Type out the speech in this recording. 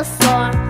hailstorm